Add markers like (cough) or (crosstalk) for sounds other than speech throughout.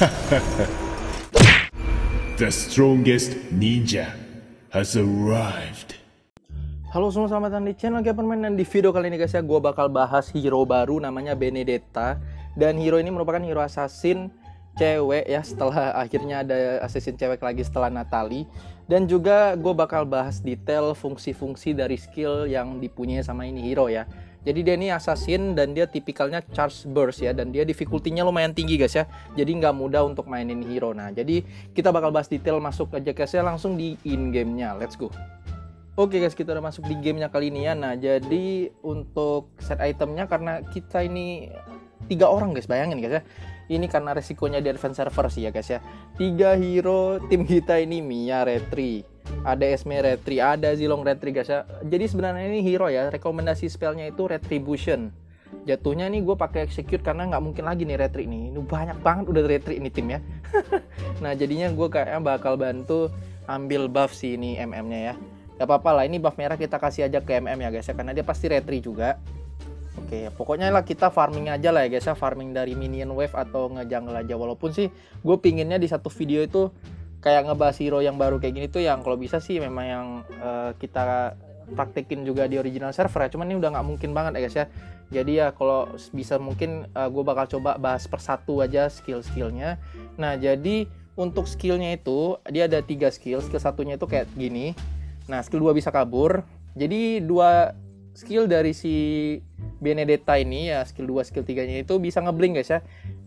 (laughs) The strongest ninja has arrived. Halo semua, selamat datang di channel Gaperman dan di video kali ini guys ya gue bakal bahas hero baru namanya Benedetta. Dan hero ini merupakan hero assassin cewek ya setelah akhirnya ada assassin cewek lagi setelah Natali dan juga gue bakal bahas detail fungsi-fungsi dari skill yang dipunyai sama ini hero ya jadi dia ini assassin dan dia tipikalnya charge burst ya dan dia difficulty-nya lumayan tinggi guys ya. Jadi nggak mudah untuk mainin hero. Nah, jadi kita bakal bahas detail masuk aja guys ya langsung di in game-nya. Let's go. Oke guys, kita udah masuk di gamenya kali ini ya. Nah, jadi untuk set itemnya karena kita ini tiga orang guys, bayangin guys ya. Ini karena resikonya di advance server sih ya guys ya. Tiga hero tim kita ini Mia Retri, ada Esme Retri, ada Zilong Retri guys ya. Jadi sebenarnya ini hero ya, rekomendasi spellnya itu Retribution. Jatuhnya nih gue pakai execute karena nggak mungkin lagi nih retri nih. Ini banyak banget udah retri ini tim ya. (laughs) nah jadinya gue kayaknya bakal bantu ambil buff sih ini MM-nya ya. Gak apa-apa lah, ini buff merah kita kasih aja ke MM ya guys ya, karena dia pasti retri juga. Oke, pokoknya lah kita farming aja lah ya guys ya, farming dari minion wave atau ngejungle aja. Walaupun sih gue pinginnya di satu video itu kayak ngebahas hero yang baru kayak gini tuh yang kalau bisa sih memang yang uh, kita praktekin juga di original server ya. Cuman ini udah nggak mungkin banget ya guys ya. Jadi ya kalau bisa mungkin uh, gue bakal coba bahas persatu aja skill-skillnya. Nah jadi untuk skillnya itu dia ada tiga skill. Skill satunya itu kayak gini. Nah skill dua bisa kabur. Jadi dua skill dari si Benedetta ini ya skill 2 skill 3 nya itu bisa ngeblink guys ya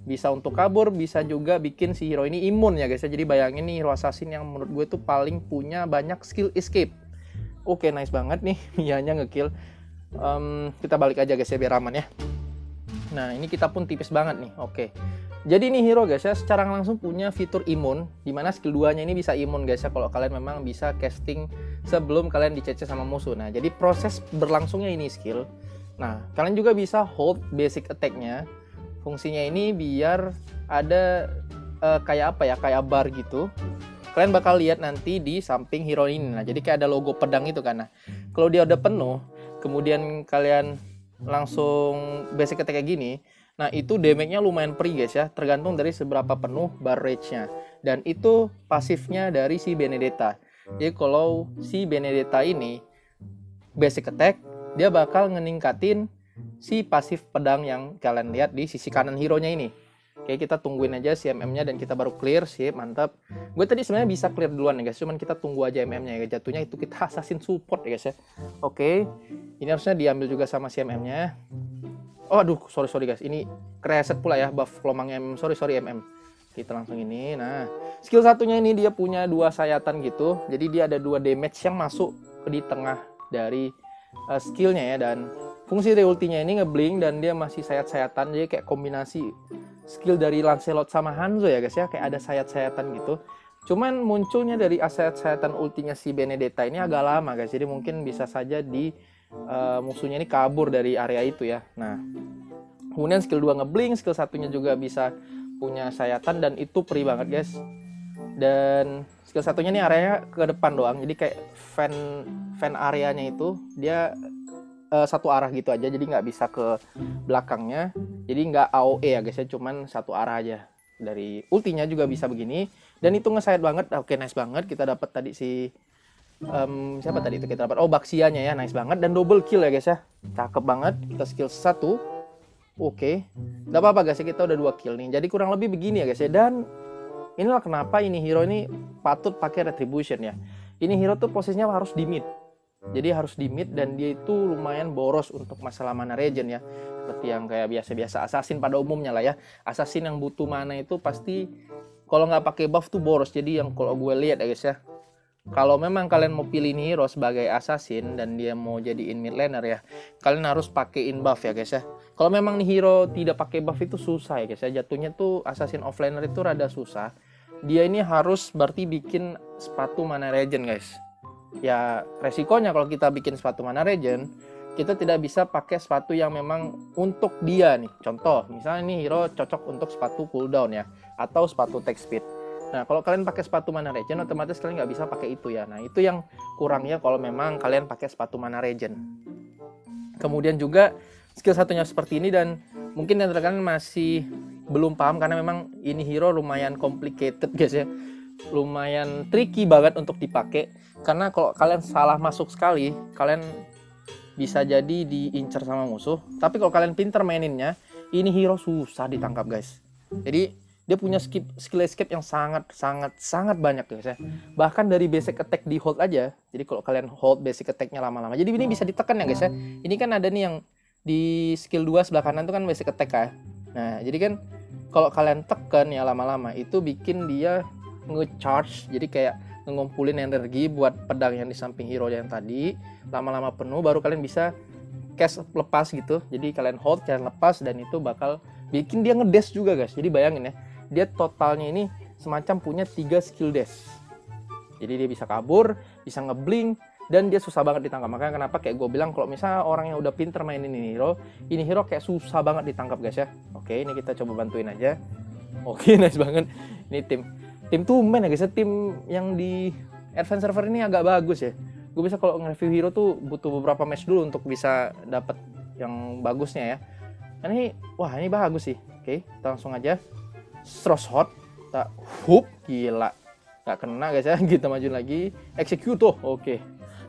bisa untuk kabur bisa juga bikin si hero ini imun ya guys ya. Jadi bayangin nih hero assassin yang menurut gue tuh paling punya banyak skill escape. Oke nice banget nih (laughs) Mianya ngekill. Um, kita balik aja guys ya biar aman ya. Nah ini kita pun tipis banget nih oke. Jadi ini hero guys ya secara langsung punya fitur imun di mana skill 2 nya ini bisa imun guys ya. Kalau kalian memang bisa casting sebelum kalian dicece sama musuh. Nah jadi proses berlangsungnya ini skill. Nah kalian juga bisa hold basic attack-nya fungsinya ini biar ada uh, kayak apa ya kayak bar gitu kalian bakal lihat nanti di samping hero ini nah jadi kayak ada logo pedang itu kan nah kalau dia udah penuh kemudian kalian langsung basic attack kayak gini Nah itu damage-nya lumayan perih guys ya, tergantung dari seberapa penuh bar rage-nya. Dan itu pasifnya dari si Benedetta. Jadi kalau si Benedetta ini basic attack, dia bakal ngeningkatin si pasif pedang yang kalian lihat di sisi kanan hero-nya ini. Oke kita tungguin aja si MM-nya dan kita baru clear, sip, mantap. Gue tadi sebenarnya bisa clear duluan ya guys, cuman kita tunggu aja MM-nya ya. Jatuhnya itu kita assassin support ya guys ya. Oke, ini harusnya diambil juga sama si MM-nya. Oh aduh sorry sorry guys ini reset pula ya buff lomang MM sorry sorry MM kita langsung ini nah skill satunya ini dia punya dua sayatan gitu jadi dia ada dua damage yang masuk di tengah dari uh, skillnya ya dan fungsi ultinya ini ngeblink dan dia masih sayat-sayatan jadi kayak kombinasi skill dari Lancelot sama Hanzo ya guys ya kayak ada sayat-sayatan gitu cuman munculnya dari sayat-sayatan ultinya si Benedetta ini agak lama guys jadi mungkin bisa saja di uh, musuhnya ini kabur dari area itu ya. Nah, kemudian skill 2 ngeblink, skill satunya juga bisa punya sayatan dan itu perih banget guys. Dan skill satunya ini areanya ke depan doang, jadi kayak fan fan areanya itu dia uh, satu arah gitu aja, jadi nggak bisa ke belakangnya. Jadi nggak AOE ya guys ya, cuman satu arah aja. Dari ultinya juga bisa begini dan itu ngesayat banget. Oke, nice banget kita dapat tadi si um, siapa tadi itu kita dapat oh baksianya ya nice banget dan double kill ya guys ya cakep banget kita skill satu oke okay. Gak apa-apa guys ya kita udah dua kill nih jadi kurang lebih begini ya guys ya dan inilah kenapa ini hero ini patut pakai retribution ya ini hero tuh posisinya harus di mid jadi harus di mid dan dia itu lumayan boros untuk masalah mana regen ya seperti yang kayak biasa-biasa assassin pada umumnya lah ya assassin yang butuh mana itu pasti kalau nggak pakai buff tuh boros jadi yang kalau gue lihat ya guys ya kalau memang kalian mau pilih hero sebagai assassin dan dia mau jadiin mid laner ya, kalian harus pakein buff ya guys ya. Kalau memang nih hero tidak pakai buff itu susah ya guys ya. Jatuhnya tuh assassin offlaner itu rada susah. Dia ini harus berarti bikin sepatu mana regen guys. Ya resikonya kalau kita bikin sepatu mana regen, kita tidak bisa pakai sepatu yang memang untuk dia nih. Contoh, misalnya nih hero cocok untuk sepatu cooldown ya, atau sepatu tech speed Nah, kalau kalian pakai sepatu mana regen, otomatis kalian nggak bisa pakai itu ya. Nah, itu yang kurangnya kalau memang kalian pakai sepatu mana regen. Kemudian juga skill satunya seperti ini dan mungkin yang kalian masih belum paham karena memang ini hero lumayan complicated guys ya lumayan tricky banget untuk dipakai karena kalau kalian salah masuk sekali kalian bisa jadi diincar sama musuh. Tapi kalau kalian pinter maininnya ini hero susah ditangkap guys. Jadi dia punya skill, skill escape yang sangat sangat sangat banyak guys ya. Bahkan dari basic attack di hold aja jadi kalau kalian hold basic attacknya lama-lama. Jadi ini bisa ditekan ya guys ya. Ini kan ada nih yang di skill 2 sebelah kanan itu kan basic attack ya. Nah jadi kan kalau kalian tekan ya lama-lama itu bikin dia nge-charge jadi kayak ngumpulin energi buat pedang yang di samping hero yang tadi lama-lama penuh baru kalian bisa cast lepas gitu jadi kalian hold kalian lepas dan itu bakal bikin dia ngedes juga guys jadi bayangin ya dia totalnya ini semacam punya tiga skill dash. Jadi dia bisa kabur, bisa ngeblink, dan dia susah banget ditangkap. Makanya kenapa kayak gue bilang kalau misalnya orang yang udah pinter mainin ini hero, ini hero kayak susah banget ditangkap guys ya. Oke, ini kita coba bantuin aja. Oke, (laughs) nice banget. Ini tim tim tuh main ya guys. Tim yang di advance server ini agak bagus ya. Gue bisa kalau nge-review hero tuh butuh beberapa match dulu untuk bisa dapat yang bagusnya ya. Ini wah ini bagus sih. Oke, kita langsung aja Stross hot tak hoop gila nggak kena guys ya (laughs) kita maju lagi execute tuh oke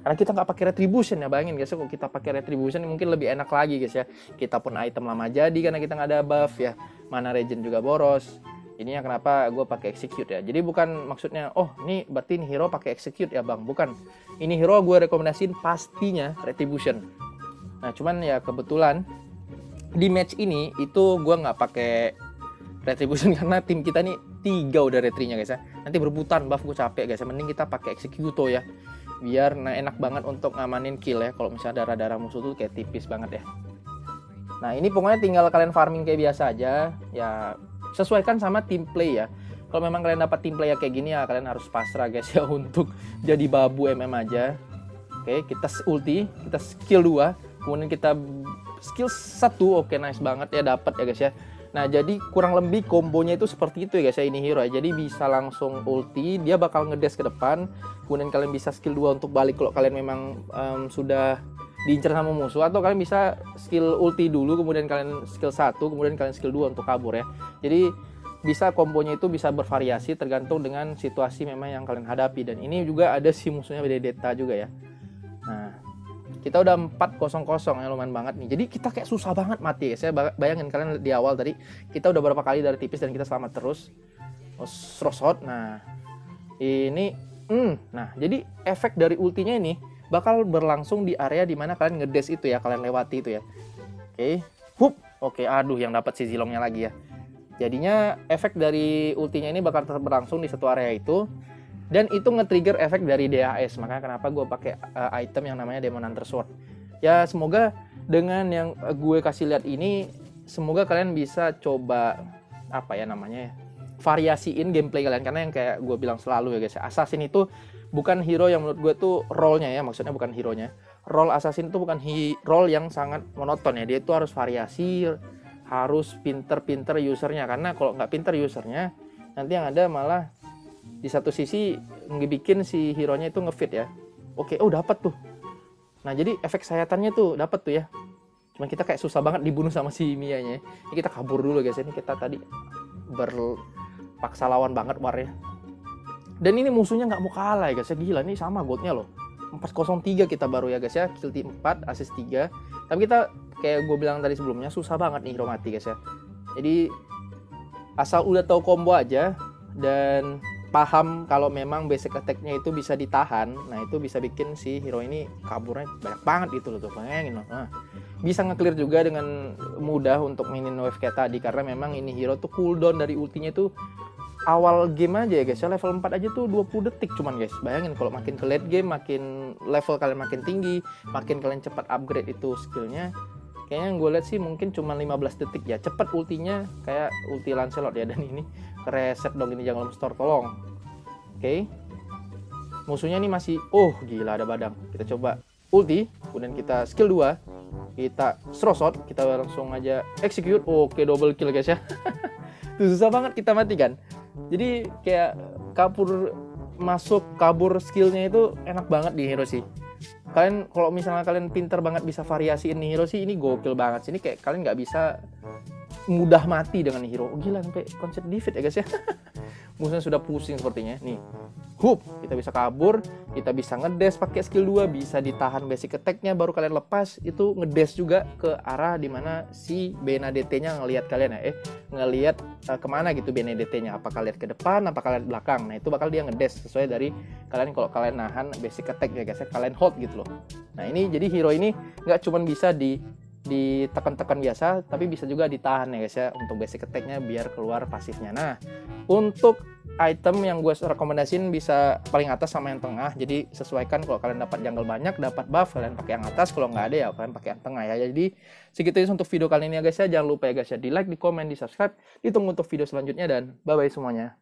karena kita nggak pakai retribution ya bayangin guys ya kalau kita pakai retribution mungkin lebih enak lagi guys ya kita pun item lama jadi karena kita nggak ada buff ya mana regen juga boros ini yang kenapa gue pakai execute ya. Jadi bukan maksudnya oh ini berarti ini hero pakai execute ya bang. Bukan. Ini hero gue rekomendasiin pastinya retribution. Nah cuman ya kebetulan di match ini itu gue nggak pakai retribution (laughs) karena tim kita nih tiga udah retrinya guys ya. Nanti berebutan buff gue capek guys ya. Mending kita pakai executo ya. Biar nah enak banget untuk ngamanin kill ya kalau misalnya darah-darah musuh tuh kayak tipis banget ya. Nah ini pokoknya tinggal kalian farming kayak biasa aja. Ya sesuaikan sama tim play ya kalau memang kalian dapat tim play ya kayak gini ya kalian harus pasrah guys ya (laughs) untuk jadi babu MM aja oke kita ulti kita skill 2 kemudian kita skill 1 oke nice banget ya dapat ya guys ya Nah, jadi kurang lebih kombonya itu seperti itu ya guys ya ini hero ya. Jadi bisa langsung ulti, dia bakal ngedes ke depan. Kemudian kalian bisa skill 2 untuk balik kalau kalian memang um, sudah diincar sama musuh atau kalian bisa skill ulti dulu kemudian kalian skill 1, kemudian kalian skill 2 untuk kabur ya. Jadi bisa kombonya itu bisa bervariasi tergantung dengan situasi memang yang kalian hadapi dan ini juga ada si musuhnya Benedetta juga ya. Nah, kita udah 4-0-0 ya lumayan banget nih. Jadi kita kayak susah banget mati ya. Saya bayangin kalian di awal tadi kita udah berapa kali dari tipis dan kita selamat terus. Srosot. Nah, ini hmm, nah jadi efek dari ultinya ini bakal berlangsung di area di mana kalian ngedes itu ya, kalian lewati itu ya. Oke. Okay. Hup. Oke, okay, aduh yang dapat si zilongnya lagi ya. Jadinya efek dari ultinya ini bakal tetap berlangsung di satu area itu dan itu nge-trigger efek dari DHS makanya kenapa gue pakai uh, item yang namanya Demon Hunter Sword ya semoga dengan yang gue kasih lihat ini semoga kalian bisa coba apa ya namanya ya variasiin gameplay kalian karena yang kayak gue bilang selalu ya guys assassin itu bukan hero yang menurut gue tuh role-nya ya maksudnya bukan hero-nya. Role assassin itu bukan role yang sangat monoton ya. Dia itu harus variasi harus pinter-pinter usernya. Karena kalau nggak pinter usernya nanti yang ada malah di satu sisi ngebikin si hero nya itu ngefit ya. Oke oh dapat tuh. Nah jadi efek sayatannya tuh dapat tuh ya. Cuman kita kayak susah banget dibunuh sama si Mia nya ini kita kabur dulu guys ini kita tadi berpaksa lawan banget war ya dan ini musuhnya nggak mau kalah ya guys. Ya gila ini sama godnya loh. 403 kita baru ya guys ya. Kill 4 assist 3 tapi kita kayak gue bilang tadi sebelumnya susah banget nih hero mati guys ya. Jadi asal udah tahu combo aja dan paham kalau memang basic attack-nya itu bisa ditahan, nah itu bisa bikin si hero ini kaburnya banyak banget gitu loh tuh, loh. Nah, bisa nge-clear juga dengan mudah untuk minin wave kayak tadi karena memang ini hero tuh cooldown dari ultinya itu awal game aja ya guys. Ya level 4 aja tuh 20 detik cuman guys. Bayangin kalau makin ke late game makin level kalian makin tinggi makin kalian cepat upgrade itu skillnya kayaknya gue lihat sih mungkin cuma 15 detik ya. Cepet ultinya kayak ulti Lancelot ya (laughs) dan ini. Reset dong ini jangan store tolong. Oke. Okay. musuhnya ini masih oh gila ada badang. Kita coba ulti kemudian kita skill 2 kita srosot kita langsung aja execute. Oke okay, double kill guys ya. (laughs) Itu susah banget kita mati kan jadi kayak kabur masuk kabur skillnya itu enak banget di hero sih kalian kalau misalnya kalian pinter banget bisa variasiin nih hero sih ini gokil banget sih ini kayak kalian nggak bisa mudah mati dengan hero. Oh, gila sampai konsep defeat ya guys ya. (laughs) Musuhnya sudah pusing sepertinya. Nih. Hup, kita bisa kabur, kita bisa ngedes pakai skill 2, bisa ditahan basic attack-nya baru kalian lepas, itu ngedes juga ke arah di mana si Benedete-nya ngelihat kalian ya. Eh, ngelihat uh, ke mana gitu Benedete-nya. Apakah lihat ke depan, apakah lihat belakang. Nah, itu bakal dia ngedes sesuai dari kalian kalau kalian nahan basic attack ya guys ya, kalian hold gitu loh. Nah, ini jadi hero ini nggak cuma bisa di ditekan-tekan biasa tapi bisa juga ditahan ya guys ya untuk basic attack-nya biar keluar pasifnya nah untuk item yang gue rekomendasiin bisa paling atas sama yang tengah. Jadi sesuaikan kalau kalian dapat jungle banyak dapat buff kalian pakai yang atas. Kalau nggak ada ya kalian pakai yang tengah ya. Jadi segitu aja untuk video kali ini ya guys ya. Jangan lupa ya guys ya di like di komen di subscribe. Ditunggu untuk video selanjutnya dan bye bye semuanya